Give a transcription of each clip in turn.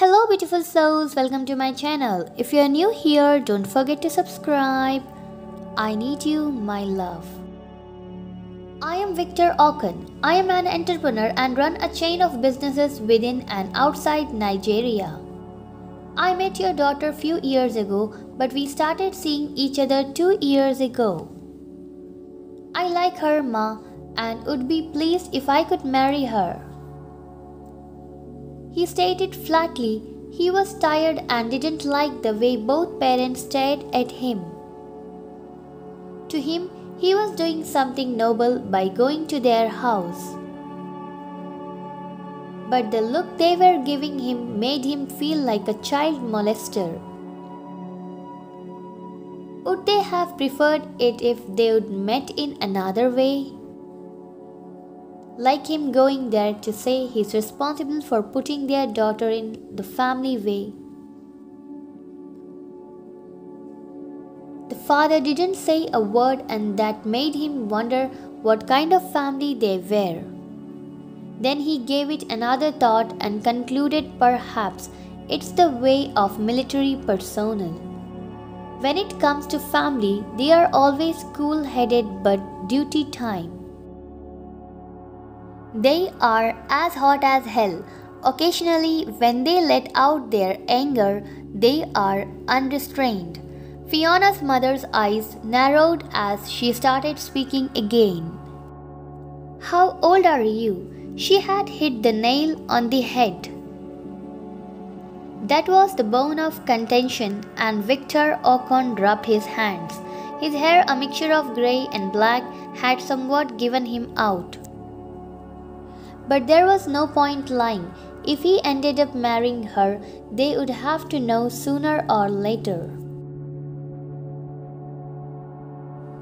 Hello beautiful souls, welcome to my channel. If you are new here, don't forget to subscribe. I need you, my love. I am Victor Okun. I am an entrepreneur and run a chain of businesses within and outside Nigeria. I met your daughter few years ago, but we started seeing each other two years ago. I like her, Ma, and would be pleased if I could marry her. He stated flatly he was tired and didn't like the way both parents stared at him. To him, he was doing something noble by going to their house. But the look they were giving him made him feel like a child molester. Would they have preferred it if they would met in another way? Like him going there to say he's responsible for putting their daughter in the family way. The father didn't say a word, and that made him wonder what kind of family they were. Then he gave it another thought and concluded perhaps it's the way of military personnel. When it comes to family, they are always cool headed but duty time. They are as hot as hell. Occasionally, when they let out their anger, they are unrestrained. Fiona's mother's eyes narrowed as she started speaking again. How old are you? She had hit the nail on the head. That was the bone of contention, and Victor Okon rubbed his hands. His hair, a mixture of grey and black, had somewhat given him out. But there was no point lying. If he ended up marrying her, they would have to know sooner or later.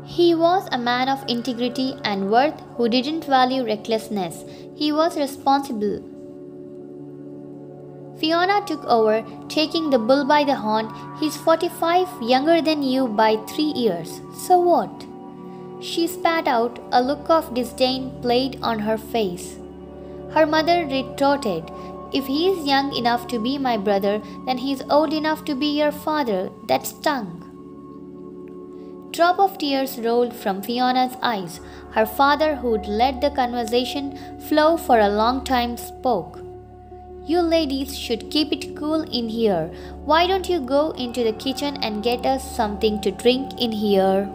He was a man of integrity and worth who didn't value recklessness. He was responsible. Fiona took over, taking the bull by the horn. He's 45, younger than you by three years. So what? She spat out, a look of disdain played on her face. Her mother retorted, If he is young enough to be my brother, then he is old enough to be your father. That stung. Drop of tears rolled from Fiona's eyes. Her father, who'd let the conversation flow for a long time, spoke. You ladies should keep it cool in here. Why don't you go into the kitchen and get us something to drink in here?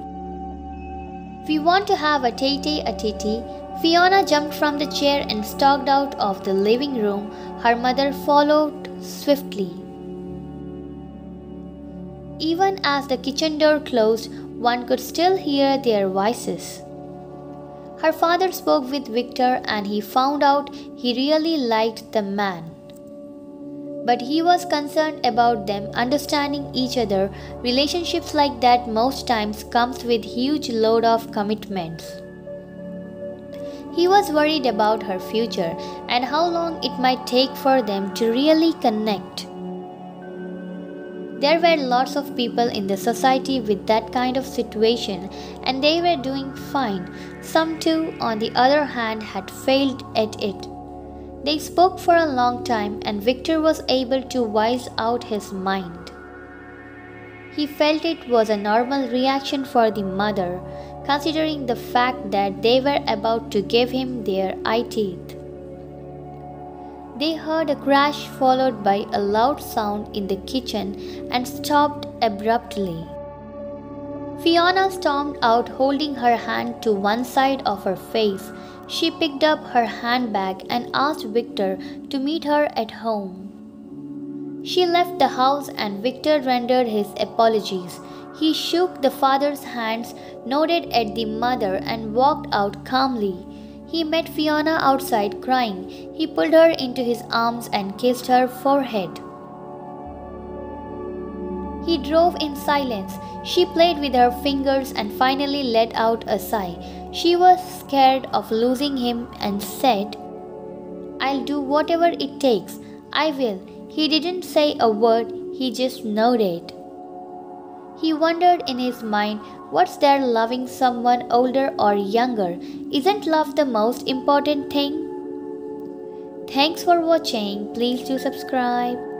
We want to have a tete-a-tete Fiona jumped from the chair and stalked out of the living room. Her mother followed swiftly. Even as the kitchen door closed, one could still hear their voices. Her father spoke with Victor and he found out he really liked the man. But he was concerned about them understanding each other. Relationships like that most times comes with huge load of commitments. He was worried about her future and how long it might take for them to really connect. There were lots of people in the society with that kind of situation and they were doing fine. Some too, on the other hand, had failed at it. They spoke for a long time and Victor was able to wise out his mind. He felt it was a normal reaction for the mother considering the fact that they were about to give him their eye teeth. They heard a crash followed by a loud sound in the kitchen and stopped abruptly. Fiona stormed out holding her hand to one side of her face. She picked up her handbag and asked Victor to meet her at home. She left the house and Victor rendered his apologies. He shook the father's hands, nodded at the mother, and walked out calmly. He met Fiona outside crying. He pulled her into his arms and kissed her forehead. He drove in silence. She played with her fingers and finally let out a sigh. She was scared of losing him and said, I'll do whatever it takes. I will. He didn't say a word, he just nodded. He wondered in his mind, what's there loving someone older or younger? Isn't love the most important thing? Thanks for watching. Please do subscribe.